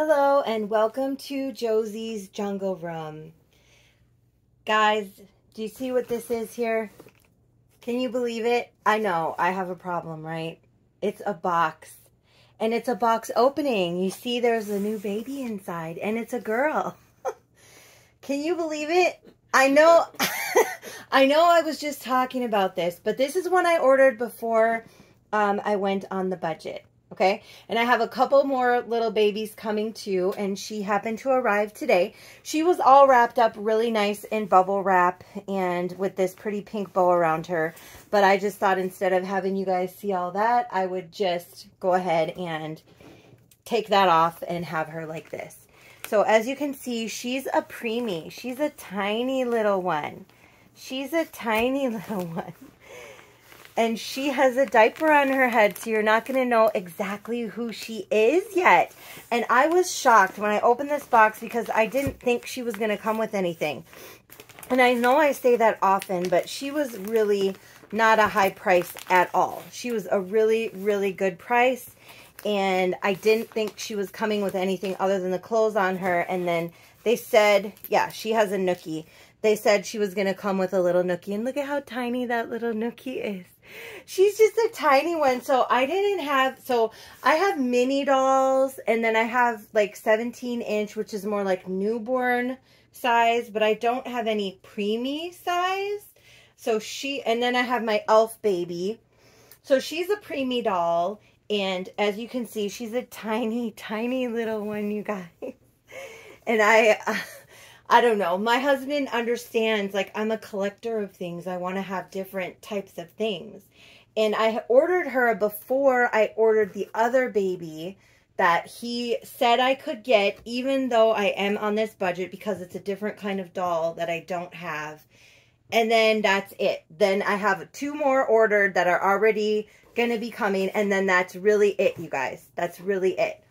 Hello and welcome to Josie's Jungle Room. Guys, do you see what this is here? Can you believe it? I know, I have a problem, right? It's a box. And it's a box opening. You see there's a new baby inside and it's a girl. Can you believe it? I know I know I was just talking about this, but this is one I ordered before um, I went on the budget. Okay. And I have a couple more little babies coming too. And she happened to arrive today. She was all wrapped up really nice in bubble wrap and with this pretty pink bow around her. But I just thought instead of having you guys see all that, I would just go ahead and take that off and have her like this. So as you can see, she's a preemie. She's a tiny little one. She's a tiny little one and she has a diaper on her head, so you're not going to know exactly who she is yet. And I was shocked when I opened this box because I didn't think she was going to come with anything. And I know I say that often, but she was really not a high price at all. She was a really, really good price. And I didn't think she was coming with anything other than the clothes on her. And then they said, yeah, she has a nookie. They said she was going to come with a little nookie. And look at how tiny that little nookie is. She's just a tiny one. So I didn't have, so I have mini dolls and then I have like 17 inch, which is more like newborn size, but I don't have any preemie size. So she, and then I have my elf baby. So she's a preemie doll. And as you can see, she's a tiny, tiny little one, you guys. And I, uh, I don't know. My husband understands, like, I'm a collector of things. I want to have different types of things. And I ordered her before I ordered the other baby that he said I could get, even though I am on this budget because it's a different kind of doll that I don't have. And then that's it. Then I have two more ordered that are already going to be coming. And then that's really it, you guys. That's really it.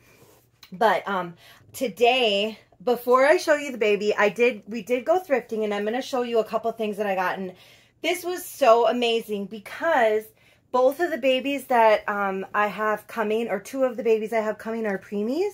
But um, today before I show you the baby, I did, we did go thrifting and I'm going to show you a couple things that I got. And this was so amazing because both of the babies that um, I have coming, or two of the babies I have coming are preemies.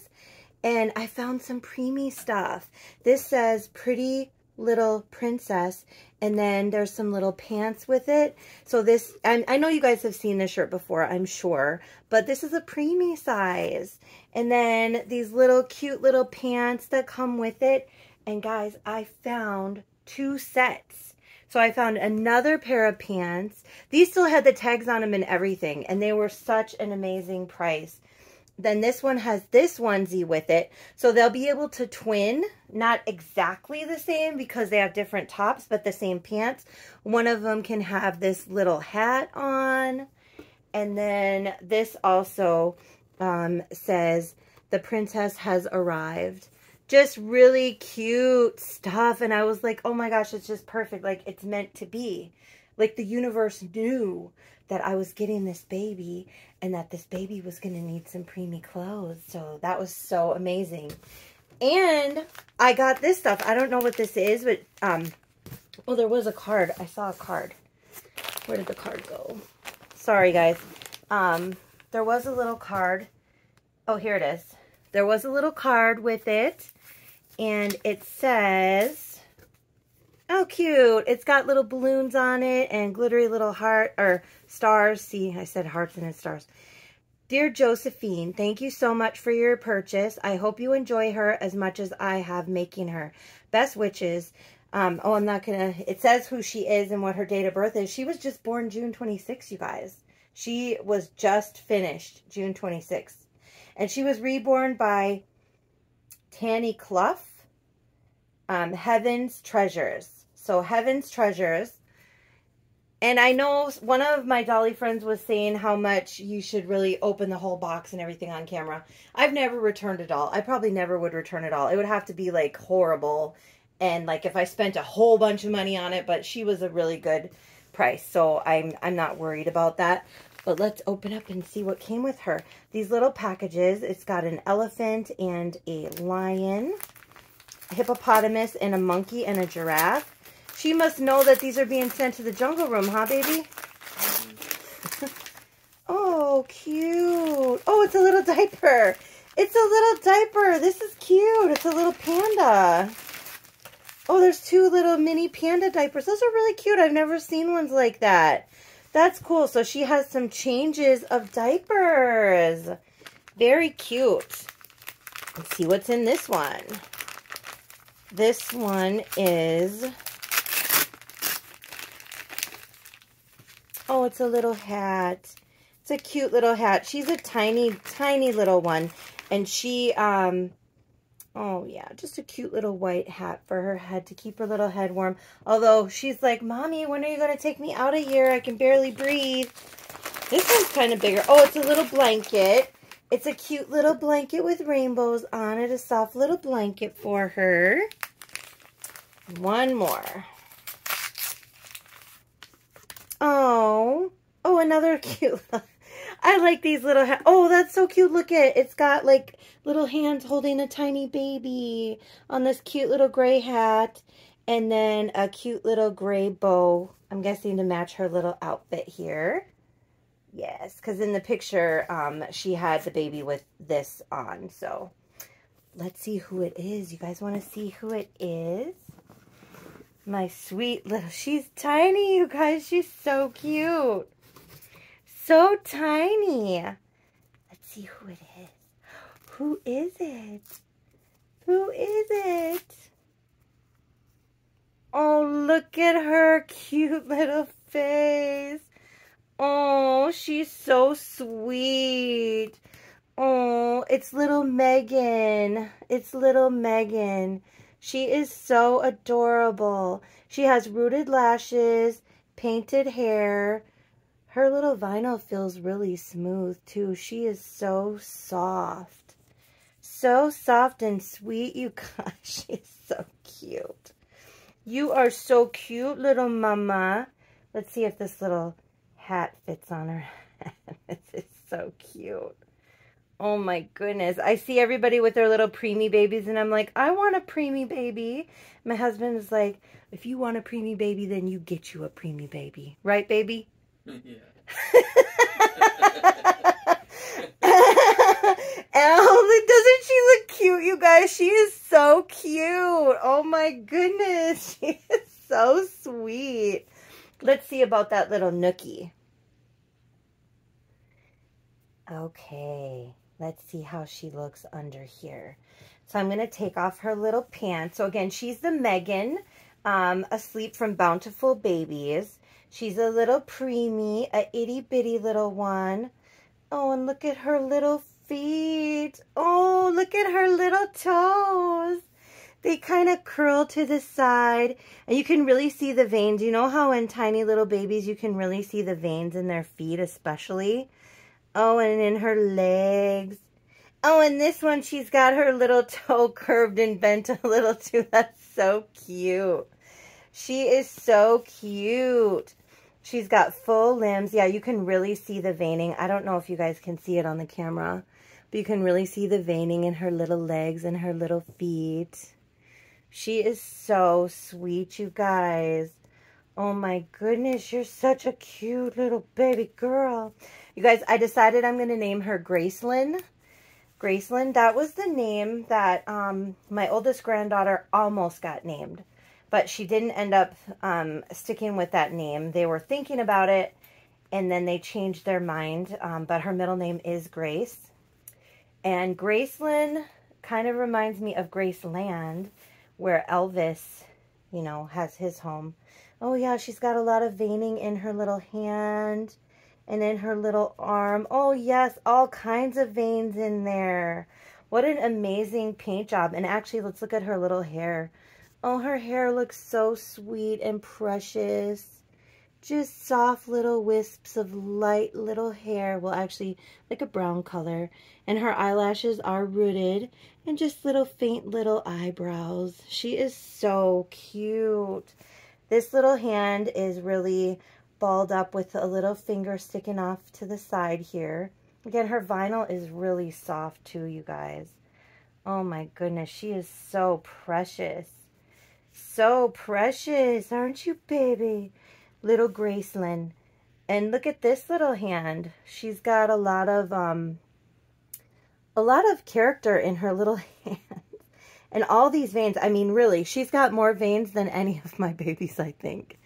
And I found some preemie stuff. This says Pretty Little Princess. And then there's some little pants with it. So this, and I know you guys have seen this shirt before, I'm sure. But this is a preemie size. And then these little cute little pants that come with it. And guys, I found two sets. So I found another pair of pants. These still had the tags on them and everything. And they were such an amazing price. Then this one has this onesie with it. So they'll be able to twin. Not exactly the same because they have different tops, but the same pants. One of them can have this little hat on. And then this also um, says, the princess has arrived. Just really cute stuff. And I was like, oh my gosh, it's just perfect. Like, it's meant to be. Like, the universe knew that I was getting this baby and that this baby was going to need some preemie clothes. So that was so amazing. And I got this stuff. I don't know what this is, but, um, well, there was a card. I saw a card. Where did the card go? Sorry, guys. Um, there was a little card Oh, here it is. There was a little card with it. And it says, oh, cute. It's got little balloons on it and glittery little heart, or stars. See, I said hearts and stars. Dear Josephine, thank you so much for your purchase. I hope you enjoy her as much as I have making her. Best wishes. Um, oh, I'm not going to, it says who she is and what her date of birth is. She was just born June 26, you guys. She was just finished June 26th. And she was reborn by Tanny Clough, um, Heaven's Treasures. So Heaven's Treasures. And I know one of my Dolly friends was saying how much you should really open the whole box and everything on camera. I've never returned a doll. I probably never would return it all. It would have to be like horrible. And like if I spent a whole bunch of money on it, but she was a really good price. So I'm, I'm not worried about that. But let's open up and see what came with her. These little packages, it's got an elephant and a lion, hippopotamus and a monkey and a giraffe. She must know that these are being sent to the jungle room, huh, baby? oh, cute. Oh, it's a little diaper. It's a little diaper. This is cute. It's a little panda. Oh, there's two little mini panda diapers. Those are really cute. I've never seen ones like that. That's cool. So she has some changes of diapers. Very cute. Let's see what's in this one. This one is... Oh, it's a little hat. It's a cute little hat. She's a tiny, tiny little one. And she, um, oh yeah, just a cute little white hat for her head to keep her little head warm. Although she's like, Mommy, when are you going to take me out of here? I can barely breathe. This one's kind of bigger. Oh, it's a little blanket. It's a cute little blanket with rainbows on it. A soft little blanket for her. One more. Oh. Oh, another cute. I like these little. Oh, that's so cute. Look at it. It's got like little hands holding a tiny baby on this cute little gray hat. And then a cute little gray bow. I'm guessing to match her little outfit here. Yes, because in the picture, um, she had the baby with this on. So let's see who it is. You guys want to see who it is? My sweet little, she's tiny, you guys. She's so cute. So tiny. Let's see who it is. Who is it? Who is it? Oh, look at her cute little face. Oh, she's so sweet. Oh, it's little Megan. It's little Megan. She is so adorable. She has rooted lashes, painted hair. Her little vinyl feels really smooth too. She is so soft. So soft and sweet, you guys. She's so cute. You are so cute, little mama. Let's see if this little hat fits on her this is so cute. Oh my goodness. I see everybody with their little preemie babies and I'm like, I want a preemie baby. My husband is like, if you want a preemie baby, then you get you a preemie baby. Right, baby? Yeah. oh, doesn't she look cute, you guys? She is so cute. Oh my goodness. She is so sweet. Let's see about that little nookie. Okay, let's see how she looks under here. So I'm going to take off her little pants. So again, she's the Megan, um, asleep from Bountiful Babies. She's a little preemie, a itty bitty little one. Oh, and look at her little feet. Oh, look at her little toes they kind of curl to the side and you can really see the veins. You know how in tiny little babies you can really see the veins in their feet especially? Oh, and in her legs. Oh, and this one, she's got her little toe curved and bent a little too. That's so cute. She is so cute. She's got full limbs. Yeah, you can really see the veining. I don't know if you guys can see it on the camera, but you can really see the veining in her little legs and her little feet. She is so sweet, you guys. Oh my goodness, you're such a cute little baby girl. You guys, I decided I'm going to name her Gracelyn. Gracelyn, that was the name that um, my oldest granddaughter almost got named. But she didn't end up um, sticking with that name. They were thinking about it, and then they changed their mind. Um, but her middle name is Grace. And Gracelyn kind of reminds me of Graceland where Elvis, you know, has his home. Oh, yeah, she's got a lot of veining in her little hand and in her little arm. Oh, yes, all kinds of veins in there. What an amazing paint job. And actually, let's look at her little hair. Oh, her hair looks so sweet and precious. Just soft little wisps of light little hair. Well, actually, like a brown color. And her eyelashes are rooted and just little faint little eyebrows. She is so cute. This little hand is really balled up with a little finger sticking off to the side here. Again, her vinyl is really soft too, you guys. Oh my goodness, she is so precious. So precious, aren't you, baby? Little Gracelyn. And look at this little hand. She's got a lot of um, a lot of character in her little hands. And all these veins, I mean, really, she's got more veins than any of my babies, I think.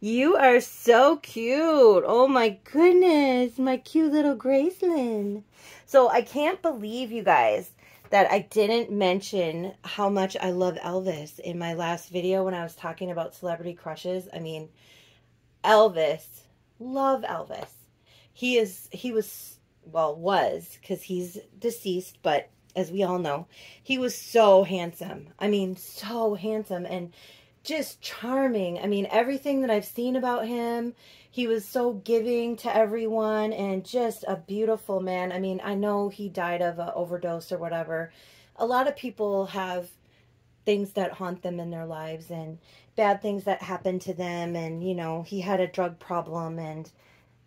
You are so cute. Oh my goodness, my cute little Graceland. So I can't believe, you guys, that I didn't mention how much I love Elvis in my last video when I was talking about celebrity crushes. I mean, Elvis, love Elvis. He is, he was, well, was, because he's deceased, but as we all know, he was so handsome. I mean, so handsome and just charming. I mean, everything that I've seen about him, he was so giving to everyone and just a beautiful man. I mean, I know he died of an overdose or whatever. A lot of people have things that haunt them in their lives and bad things that happen to them. And, you know, he had a drug problem and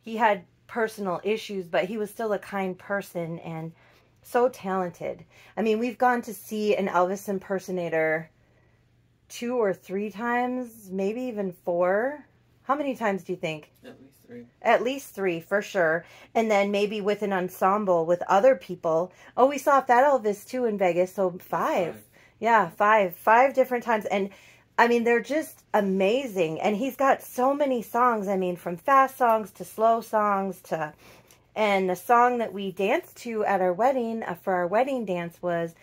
he had personal issues, but he was still a kind person and so talented. I mean, we've gone to see an Elvis impersonator two or three times, maybe even four. How many times do you think? At least three. At least three, for sure. And then maybe with an ensemble with other people. Oh, we saw Fat Elvis too in Vegas, so five. five. Yeah, five. Five different times. And I mean, they're just amazing. And he's got so many songs. I mean, from fast songs to slow songs to. And the song that we danced to at our wedding, uh, for our wedding dance, was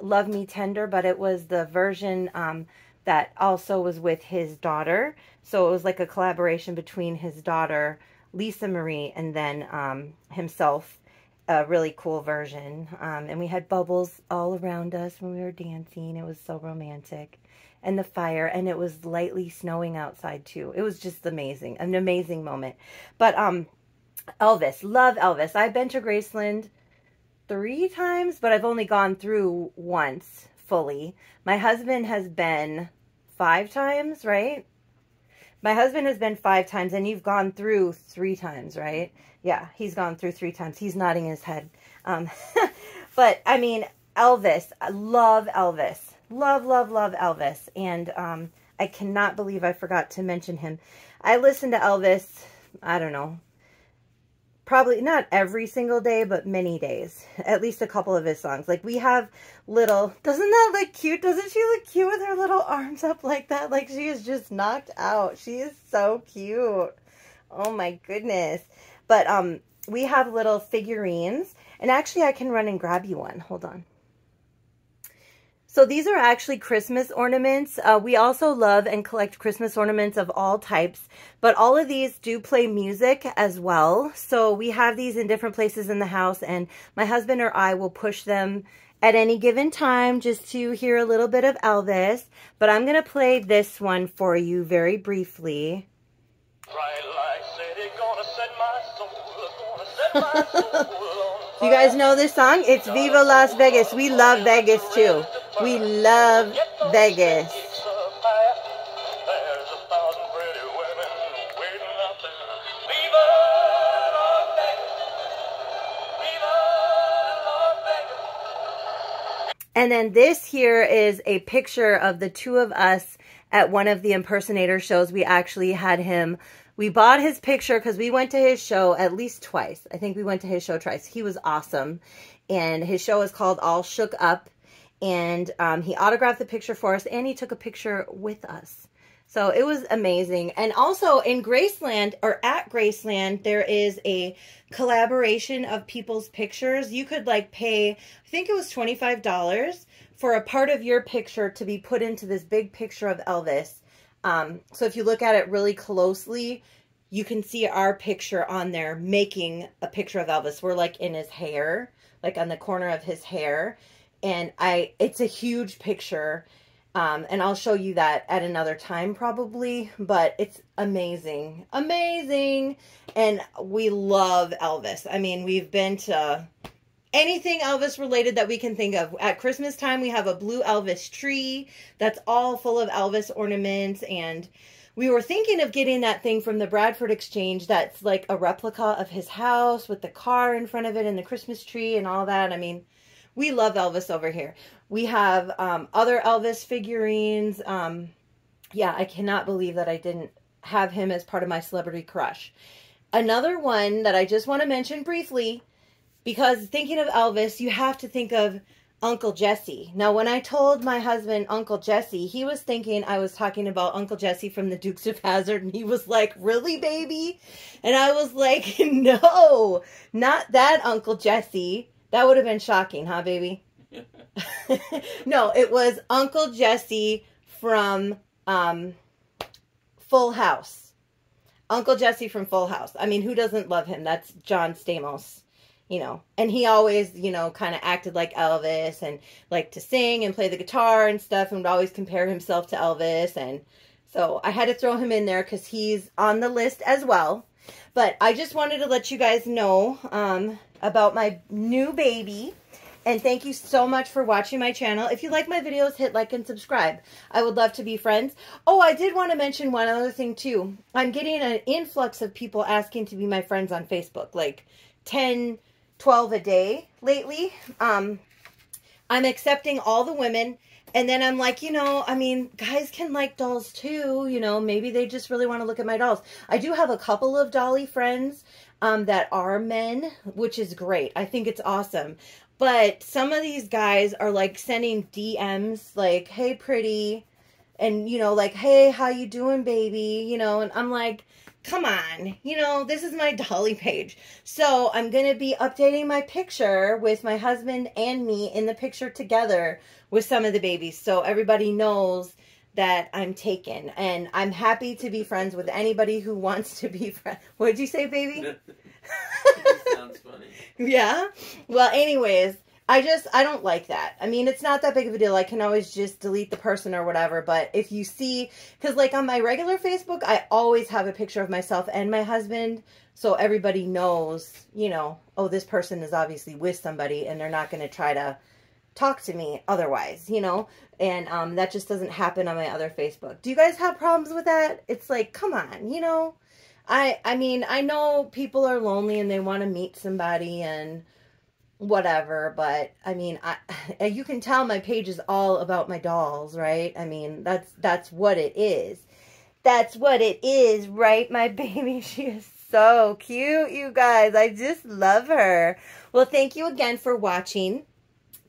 Love Me Tender, but it was the version um, that also was with his daughter. So it was like a collaboration between his daughter, Lisa Marie, and then um, himself. A really cool version. Um, and we had bubbles all around us when we were dancing. It was so romantic and the fire and it was lightly snowing outside too. It was just amazing, an amazing moment. But um Elvis, love Elvis. I've been to Graceland 3 times, but I've only gone through once fully. My husband has been 5 times, right? My husband has been 5 times and you've gone through 3 times, right? Yeah, he's gone through 3 times. He's nodding his head. Um but I mean, Elvis, I love Elvis love, love, love Elvis. And um, I cannot believe I forgot to mention him. I listen to Elvis, I don't know, probably not every single day, but many days. At least a couple of his songs. Like we have little, doesn't that look cute? Doesn't she look cute with her little arms up like that? Like she is just knocked out. She is so cute. Oh my goodness. But um, we have little figurines. And actually I can run and grab you one. Hold on. So these are actually Christmas ornaments. Uh, we also love and collect Christmas ornaments of all types, but all of these do play music as well. So we have these in different places in the house and my husband or I will push them at any given time just to hear a little bit of Elvis. But I'm going to play this one for you very briefly. you guys know this song? It's Viva Las Vegas. We love Vegas too. We love Vegas. And then this here is a picture of the two of us at one of the impersonator shows. We actually had him, we bought his picture because we went to his show at least twice. I think we went to his show twice. He was awesome. And his show is called All Shook Up and um, he autographed the picture for us and he took a picture with us. So it was amazing. And also in Graceland or at Graceland, there is a collaboration of people's pictures. You could like pay, I think it was $25 for a part of your picture to be put into this big picture of Elvis. Um, so if you look at it really closely, you can see our picture on there making a picture of Elvis. We're like in his hair, like on the corner of his hair. And I it's a huge picture. Um, and I'll show you that at another time probably. But it's amazing. Amazing! And we love Elvis. I mean we've been to anything Elvis related that we can think of at Christmas time we have a blue Elvis tree that's all full of Elvis ornaments and we were thinking of getting that thing from the Bradford Exchange that's like a replica of his house with the car in front of it and the Christmas tree and all that. I mean, we love Elvis over here. We have um, other Elvis figurines. Um, yeah, I cannot believe that I didn't have him as part of my celebrity crush. Another one that I just want to mention briefly because thinking of Elvis, you have to think of Uncle Jesse. Now, when I told my husband Uncle Jesse, he was thinking I was talking about Uncle Jesse from the Dukes of Hazzard, and he was like, "Really, baby?" And I was like, "No, not that Uncle Jesse." That would have been shocking, huh, baby? no, it was Uncle Jesse from um, Full House. Uncle Jesse from Full House. I mean, who doesn't love him? That's John Stamos you know, and he always, you know, kind of acted like Elvis and liked to sing and play the guitar and stuff and would always compare himself to Elvis. And so I had to throw him in there because he's on the list as well. But I just wanted to let you guys know um, about my new baby. And thank you so much for watching my channel. If you like my videos, hit like and subscribe. I would love to be friends. Oh, I did want to mention one other thing too. I'm getting an influx of people asking to be my friends on Facebook. Like 10, 12 a day lately. Um, I'm accepting all the women. And then I'm like, you know, I mean, guys can like dolls too. You know, maybe they just really want to look at my dolls. I do have a couple of dolly friends um, that are men, which is great. I think it's awesome. But some of these guys are like sending DMs like, hey, pretty. And, you know, like, hey, how you doing, baby? You know, and I'm like, come on, you know, this is my Dolly page. So I'm going to be updating my picture with my husband and me in the picture together with some of the babies. So everybody knows that I'm taken. And I'm happy to be friends with anybody who wants to be friends. What did you say, baby? sounds funny. Yeah? Well, anyways, I just, I don't like that. I mean, it's not that big of a deal. I can always just delete the person or whatever. But if you see, because like on my regular Facebook, I always have a picture of myself and my husband. So everybody knows, you know, oh, this person is obviously with somebody and they're not going to try to talk to me otherwise, you know? And um, that just doesn't happen on my other Facebook. Do you guys have problems with that? It's like, come on, you know? I I mean, I know people are lonely and they want to meet somebody and whatever but i mean i you can tell my page is all about my dolls right i mean that's that's what it is that's what it is right my baby she is so cute you guys i just love her well thank you again for watching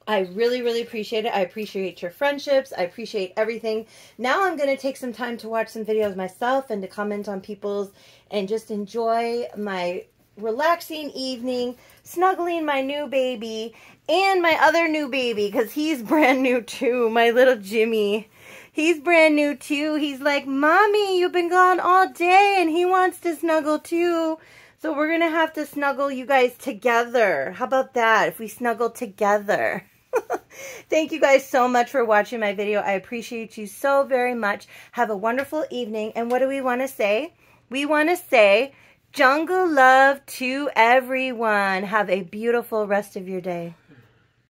I really, really appreciate it. I appreciate your friendships. I appreciate everything. Now I'm going to take some time to watch some videos myself and to comment on people's and just enjoy my relaxing evening, snuggling my new baby and my other new baby because he's brand new too, my little Jimmy. He's brand new too. He's like, Mommy, you've been gone all day and he wants to snuggle too. So we're going to have to snuggle you guys together. How about that if we snuggle together? Thank you guys so much for watching my video. I appreciate you so very much. Have a wonderful evening. And what do we want to say? We want to say Jungle love to everyone. Have a beautiful rest of your day.